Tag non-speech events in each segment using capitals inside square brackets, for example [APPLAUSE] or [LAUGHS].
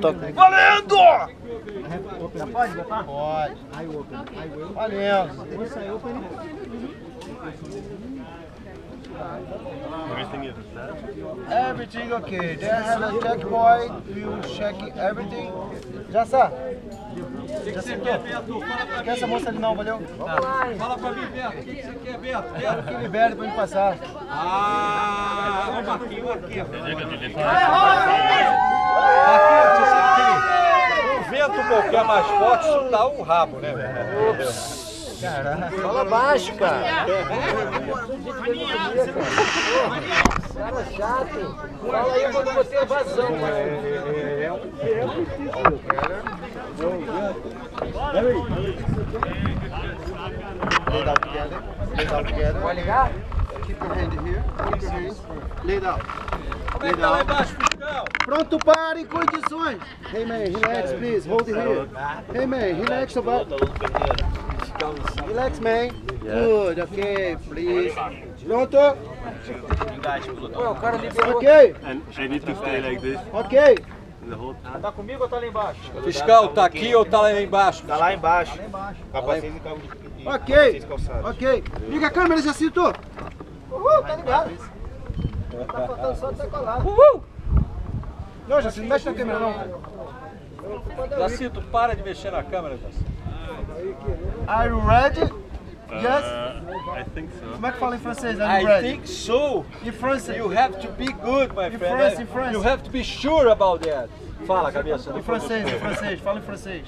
Valendo! Pode botar? Pode. Valendo. Everything is set. Everything okay. They have a checkpoint. You check everything. Já está? Já sentou? Quer essa moça ali não, valeu? Fala pra mim, Beto. O que que você quer, Beto? Quero que libere pra ele passar. Ah, o Marquinhos aqui. Marquinhos, você sabe que um vento qualquer mais forte, isso dá um rabo, né, velho? Fala baixo, cara. Cara chato. Fala aí quando você é vazão, Lay down together. Lay down together. Vai ligar? Keep your hand here. Keep your hands. Lay down. Como é que tá lá embaixo, fiscal? Pronto para em condições. Hey man, relax please. Hold it here. Hey man, relax about. Relax man. Good, okay, please. Pronto? Pô, o cara liberou. Ok, And I need to stay like this ok. Tá comigo ou tá lá embaixo? Fiscal, tá aqui ou tá lá embaixo? Tá lá embaixo. Capacete e cabo de de- Ok, ok. Liga a câmera, Jacinto. Uhul, tá ligado. Tá faltando só decolar. Não, Jacinto, não mexe na câmera não. Jacinto, para de mexer na câmera, Jacinto. Are you ready? Yes? Uh, I think so. Como é que fala em francês? Are I you ready? think so. Em francês. You have to be good, my In friend. France, in France. You have to be sure about that. Fala, cabeça. Em francês, em francês. Fala em francês.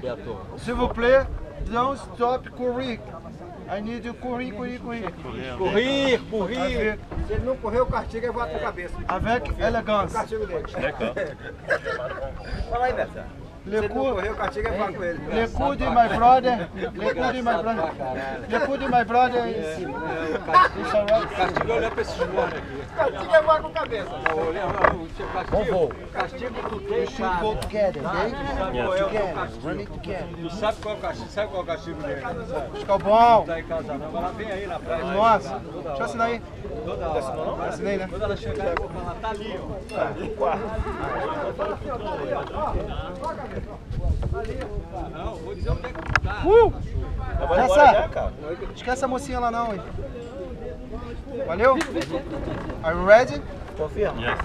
Beto. S'il vous plaît, don't stop courir. I need you courir, courir, courir. Correr, correr. Avec, Se ele não correr, o castigo é voar com a cabeça. avec élégance. Castigo dele. [LAUGHS] Fala aí, Beto. Se Le ele não coup, correr, o castigo é voar com ele. de my brother. Le coup de my brother. Le coup de my brother em cima. It's alright. Castigo é olhar pra esses gordos aqui. Castigo é voar com cabeça. Olha, castigo. Castigo tu tem, We should go together, okay? É o Together, castigo? run it together. Tu sabe qual é o castigo? Sabe qual é o castigo dele? Sabe? Fica bom. Tá em casa não, ela vem aí na praia. Nossa, deixa eu assinar aí. Toda hora. Assinei, né? Quando ela chegar, eu vou falar, tá ali, ó. Não, vou dizer onde é que tu tá. Uh! Já, cara? Esquece a mocinha lá não, hein? Valeu? Are you ready? Confirma. Yes.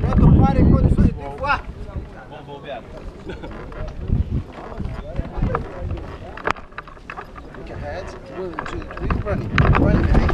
Pronto, para em condições de voar. Vamos, vamos, Beto. Look ahead. One, two, three, running. Running,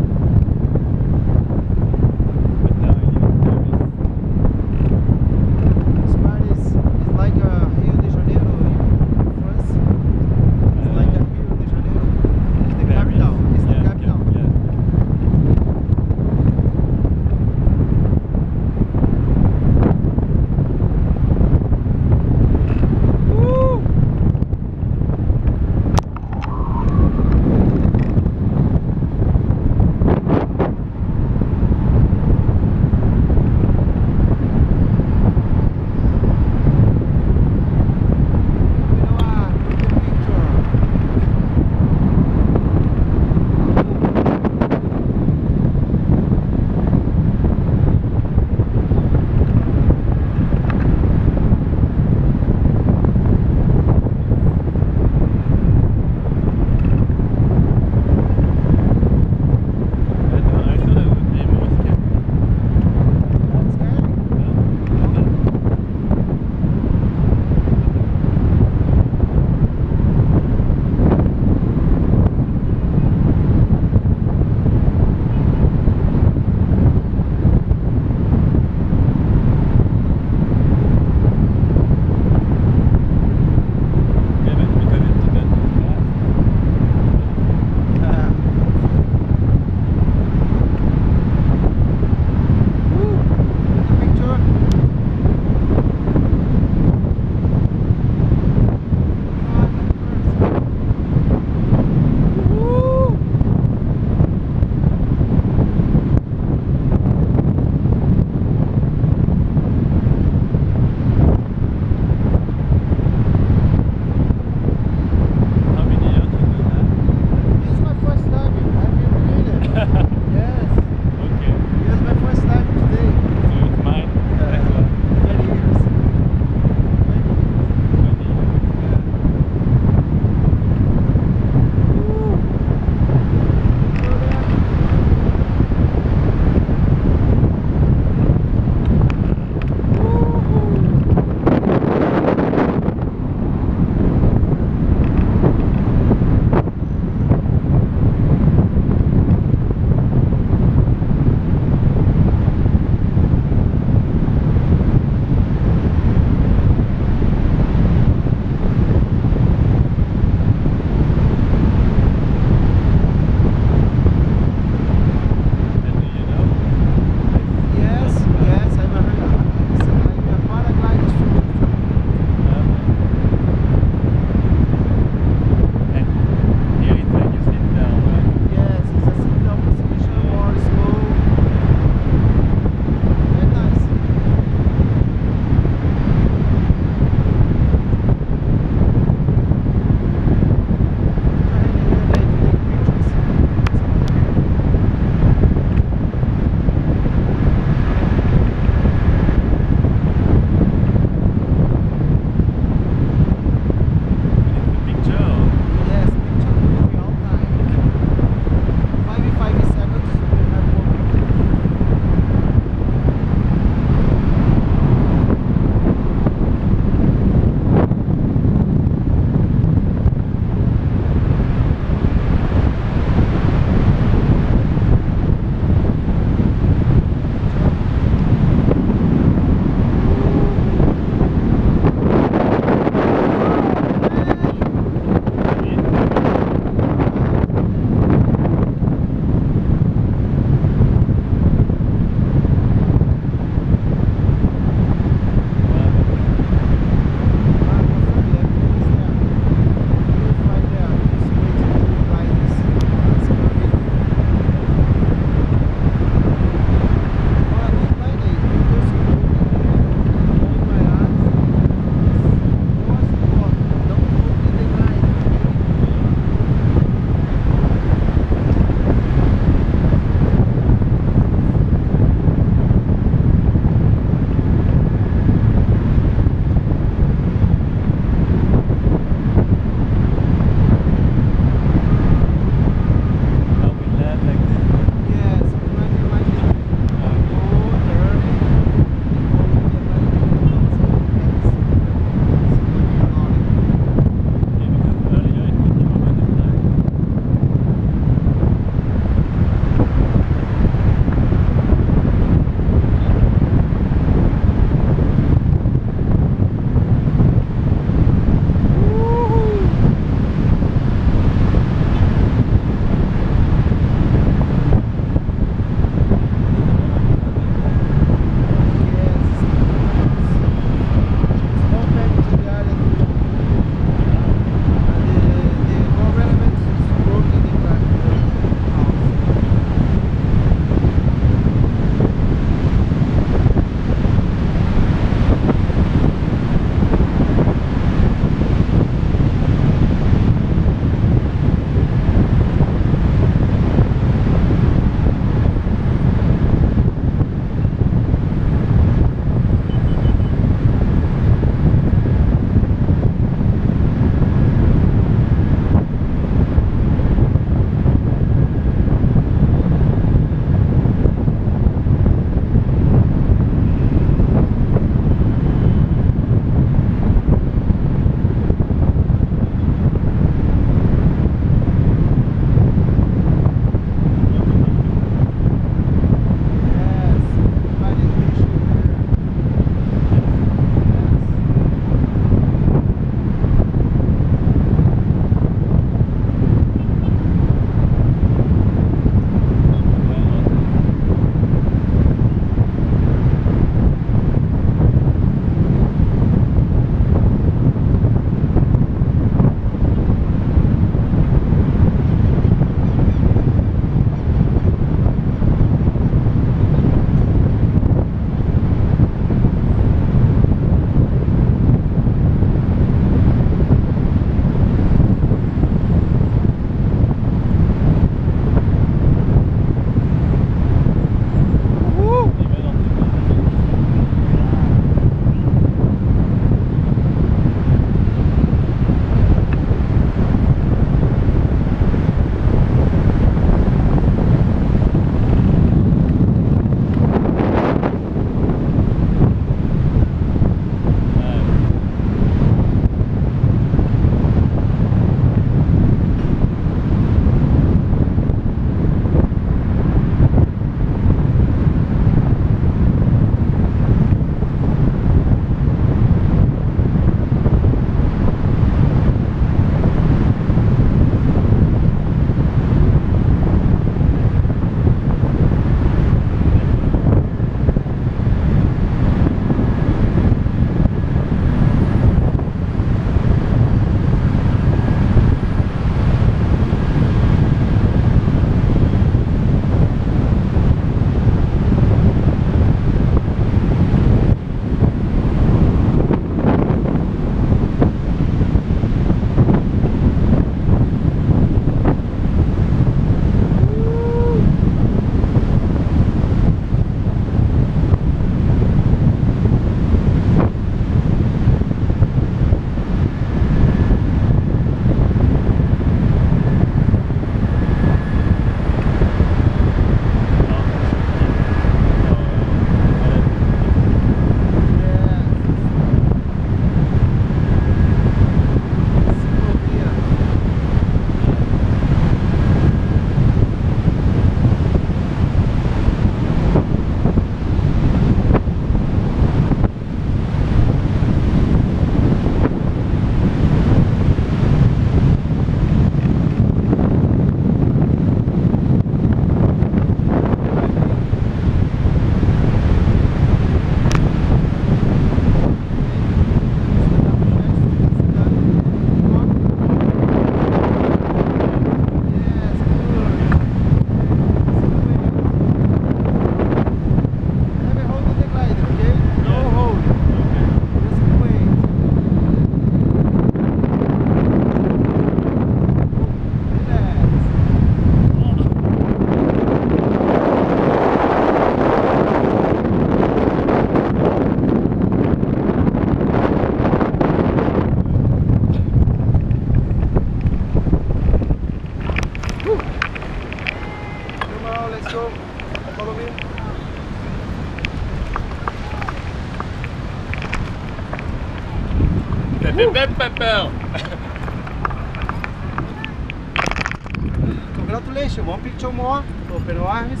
Congratulations, one picture more. Open your arms.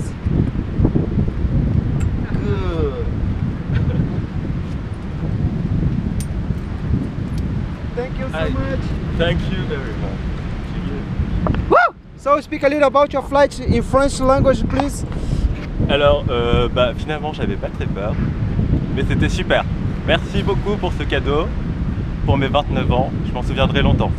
Good. Thank you so much. Thank you very much. Woo! So speak a little about your flight in French language, please. Alors, euh, bah, finalement, j'avais pas très peur, mais c'était super. Merci beaucoup pour ce cadeau, pour mes 29 ans, je m'en souviendrai longtemps.